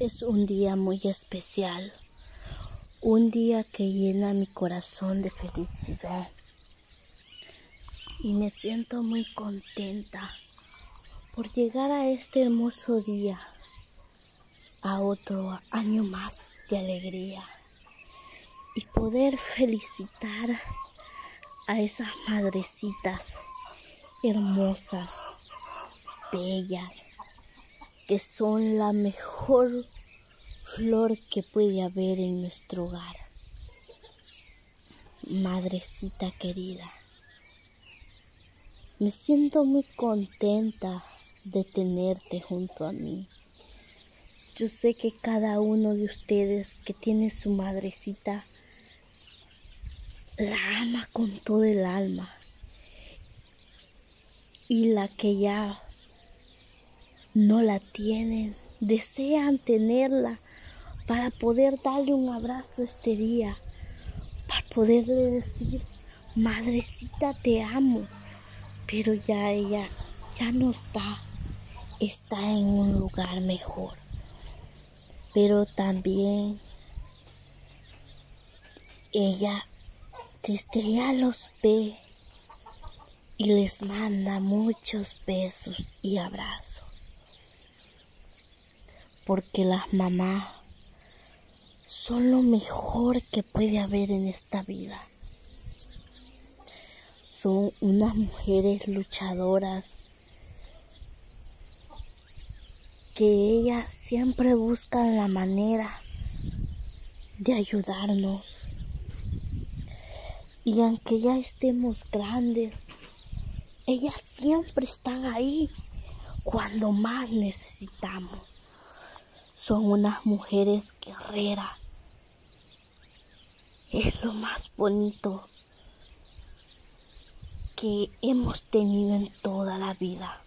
Es un día muy especial, un día que llena mi corazón de felicidad. Y me siento muy contenta por llegar a este hermoso día, a otro año más de alegría y poder felicitar a esas madrecitas hermosas, bellas, que son la mejor flor que puede haber en nuestro hogar. Madrecita querida, me siento muy contenta de tenerte junto a mí. Yo sé que cada uno de ustedes que tiene su madrecita la ama con todo el alma y la que ya no la tienen, desean tenerla para poder darle un abrazo este día, para poderle decir, madrecita, te amo, pero ya ella ya no está, está en un lugar mejor. Pero también ella desde ya los ve y les manda muchos besos y abrazos porque las mamás son lo mejor que puede haber en esta vida. Son unas mujeres luchadoras que ellas siempre buscan la manera de ayudarnos. Y aunque ya estemos grandes, ellas siempre están ahí cuando más necesitamos son unas mujeres guerreras. Es lo más bonito que hemos tenido en toda la vida.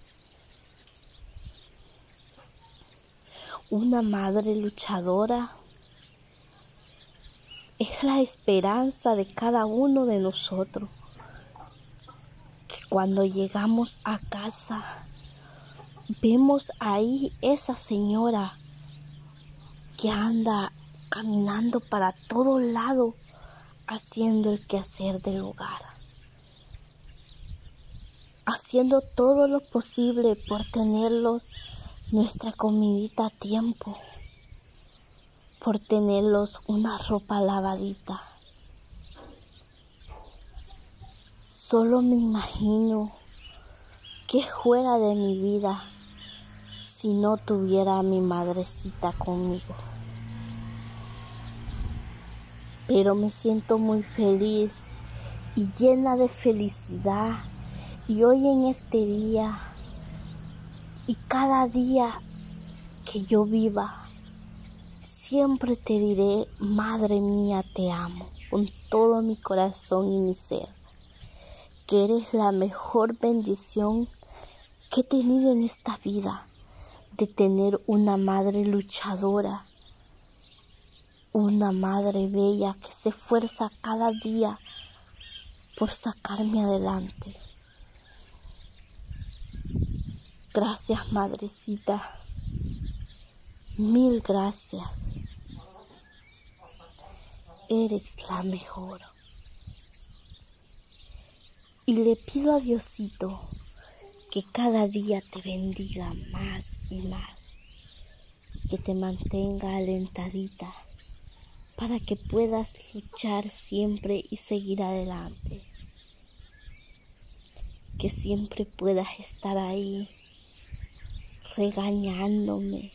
Una madre luchadora es la esperanza de cada uno de nosotros. Que cuando llegamos a casa, vemos ahí esa señora que anda caminando para todo lado haciendo el quehacer del hogar, haciendo todo lo posible por tenerlos nuestra comidita a tiempo, por tenerlos una ropa lavadita. Solo me imagino que fuera de mi vida si no tuviera a mi madrecita conmigo. Pero me siento muy feliz y llena de felicidad. Y hoy en este día y cada día que yo viva, siempre te diré, Madre mía, te amo con todo mi corazón y mi ser, que eres la mejor bendición que he tenido en esta vida de tener una madre luchadora, una madre bella que se esfuerza cada día por sacarme adelante. Gracias, madrecita. Mil gracias. Eres la mejor. Y le pido a Diosito que cada día te bendiga más y más y que te mantenga alentadita para que puedas luchar siempre y seguir adelante. Que siempre puedas estar ahí regañándome,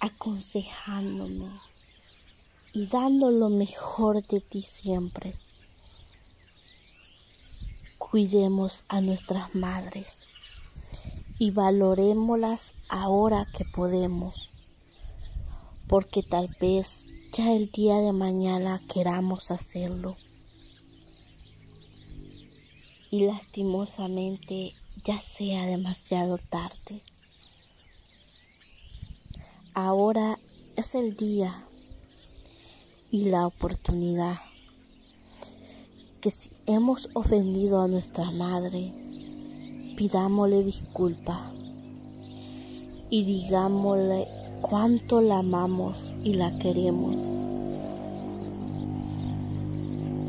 aconsejándome y dando lo mejor de ti siempre cuidemos a nuestras madres y valorémoslas ahora que podemos, porque tal vez ya el día de mañana queramos hacerlo. Y lastimosamente ya sea demasiado tarde. Ahora es el día y la oportunidad que si hemos ofendido a nuestra madre, pidámosle disculpa y digámosle cuánto la amamos y la queremos.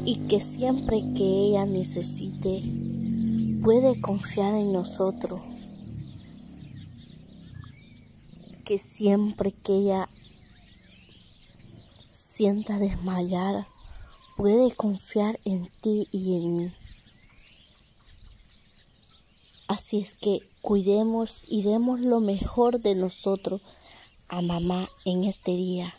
Y que siempre que ella necesite, puede confiar en nosotros. Que siempre que ella sienta desmayar, puede confiar en ti y en mí. Así es que cuidemos y demos lo mejor de nosotros a mamá en este día.